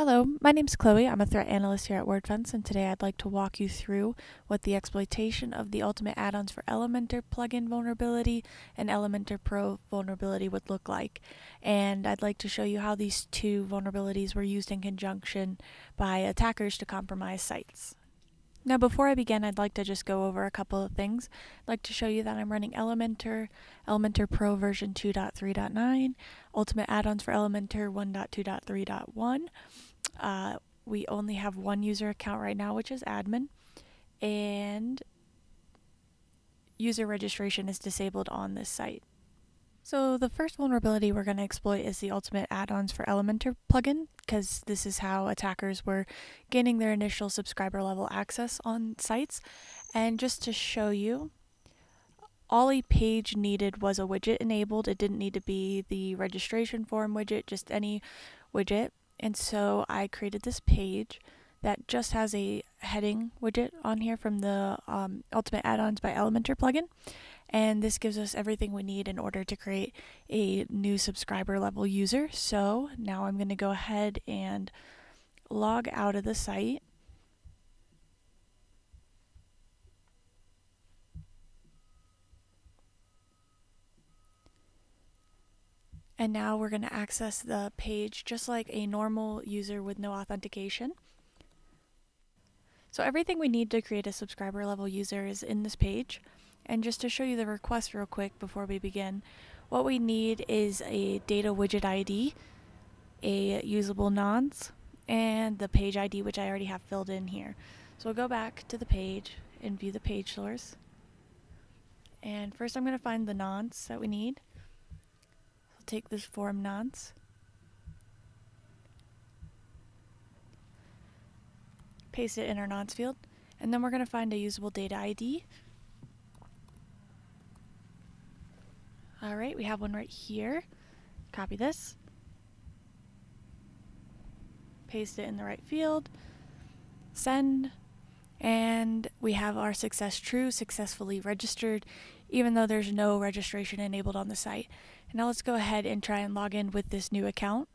Hello, my name is Chloe. I'm a threat analyst here at WordFence, and today I'd like to walk you through what the exploitation of the Ultimate Add-ons for Elementor plugin vulnerability and Elementor Pro vulnerability would look like. And I'd like to show you how these two vulnerabilities were used in conjunction by attackers to compromise sites. Now before I begin, I'd like to just go over a couple of things. I'd like to show you that I'm running Elementor, Elementor Pro version 2.3.9, Ultimate Add-ons for Elementor 1.2.3.1. Uh, we only have one user account right now, which is admin, and user registration is disabled on this site. So the first vulnerability we're going to exploit is the Ultimate Add-ons for Elementor plugin, because this is how attackers were gaining their initial subscriber level access on sites. And just to show you, all a page needed was a widget enabled. It didn't need to be the registration form widget, just any widget. And so I created this page that just has a heading widget on here from the um, Ultimate Add-ons by Elementor plugin. And this gives us everything we need in order to create a new subscriber level user. So now I'm going to go ahead and log out of the site. And now we're going to access the page just like a normal user with no authentication. So everything we need to create a subscriber level user is in this page. And just to show you the request real quick before we begin, what we need is a data widget ID, a usable nonce, and the page ID, which I already have filled in here. So we'll go back to the page and view the page source. And first I'm going to find the nonce that we need. Take this form nonce. Paste it in our nonce field. And then we're going to find a usable data ID. Alright, we have one right here. Copy this. Paste it in the right field. Send. And we have our success true, successfully registered, even though there's no registration enabled on the site. And now let's go ahead and try and log in with this new account.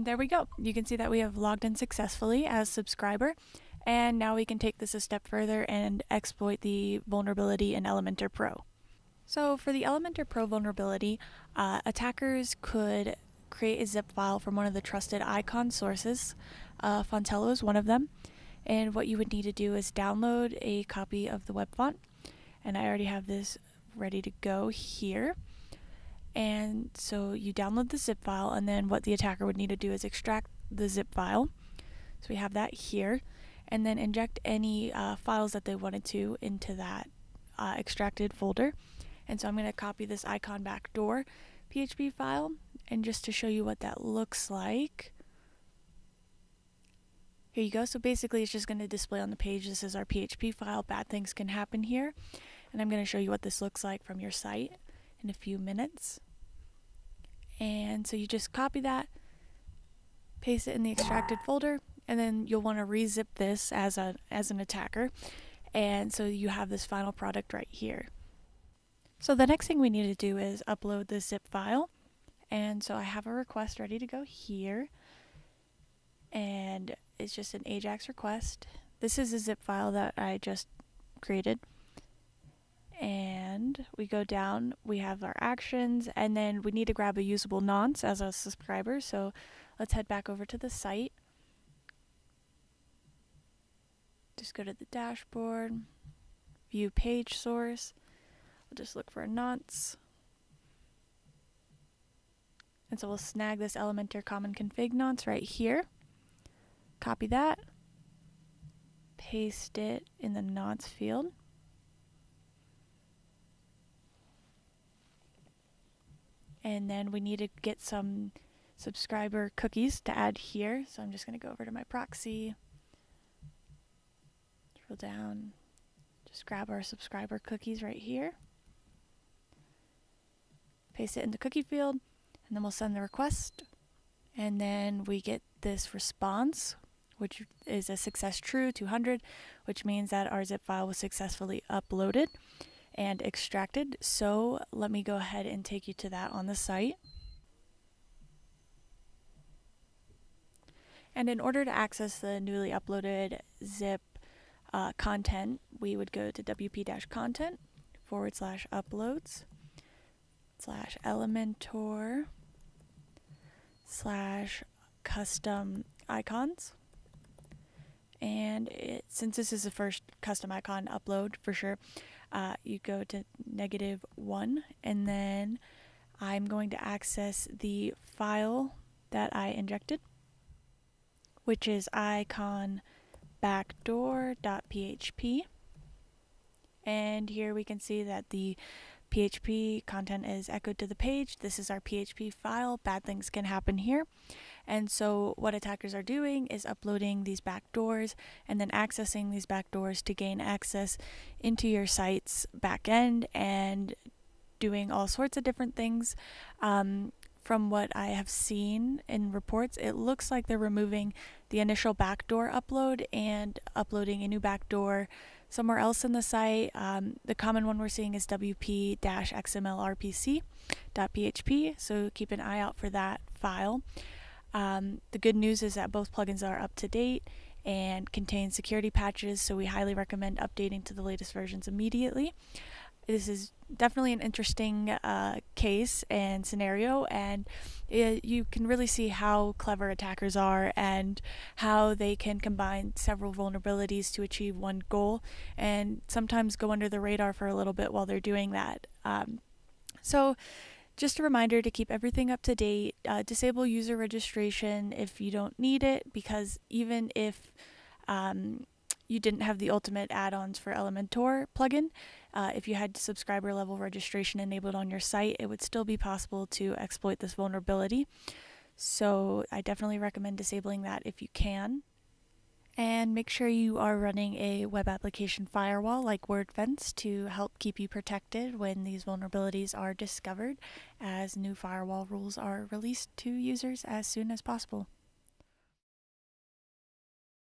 There we go. You can see that we have logged in successfully as subscriber. And now we can take this a step further and exploit the vulnerability in Elementor Pro. So for the Elementor Pro vulnerability, uh, attackers could create a zip file from one of the trusted icon sources. Uh, Fontello is one of them. And what you would need to do is download a copy of the web font. And I already have this ready to go here. And so you download the zip file, and then what the attacker would need to do is extract the zip file. So we have that here, and then inject any uh, files that they wanted to into that uh, extracted folder. And so I'm going to copy this icon backdoor PHP file, and just to show you what that looks like. Here you go. So basically, it's just going to display on the page. This is our PHP file. Bad things can happen here. And I'm going to show you what this looks like from your site in a few minutes. And so you just copy that, paste it in the extracted folder, and then you'll want to rezip this as a as an attacker. And so you have this final product right here. So the next thing we need to do is upload the zip file. And so I have a request ready to go here. And it's just an Ajax request. This is a zip file that I just created and we go down we have our actions and then we need to grab a usable nonce as a subscriber so let's head back over to the site just go to the dashboard view page source. We'll just look for a nonce and so we'll snag this Elementor common config nonce right here. Copy that. Paste it in the nonce field. And then we need to get some subscriber cookies to add here. So I'm just going to go over to my proxy, down, just grab our subscriber cookies right here, paste it in the cookie field, and then we'll send the request. And then we get this response, which is a success true 200, which means that our zip file was successfully uploaded and extracted. So let me go ahead and take you to that on the site. And in order to access the newly uploaded zip uh, content, we would go to wp-content forward slash uploads slash elementor slash custom icons. And it, since this is the first custom icon upload for sure, uh, you go to negative one, and then I'm going to access the file that I injected, which is icon backdoor.php. And here we can see that the PHP content is echoed to the page. This is our PHP file. Bad things can happen here. And so, what attackers are doing is uploading these backdoors and then accessing these backdoors to gain access into your site's backend and doing all sorts of different things. Um, from what I have seen in reports, it looks like they're removing the initial backdoor upload and uploading a new backdoor somewhere else in the site. Um, the common one we're seeing is wp-xmlrpc.php, so keep an eye out for that file. Um, the good news is that both plugins are up to date and contain security patches, so we highly recommend updating to the latest versions immediately. This is definitely an interesting uh, case and scenario, and it, you can really see how clever attackers are and how they can combine several vulnerabilities to achieve one goal, and sometimes go under the radar for a little bit while they're doing that. Um, so, just a reminder to keep everything up to date. Uh, disable user registration if you don't need it, because even if um, you didn't have the ultimate add-ons for Elementor plugin, uh, if you had subscriber level registration enabled on your site, it would still be possible to exploit this vulnerability. So I definitely recommend disabling that if you can. And make sure you are running a web application firewall like WordFence to help keep you protected when these vulnerabilities are discovered, as new firewall rules are released to users as soon as possible.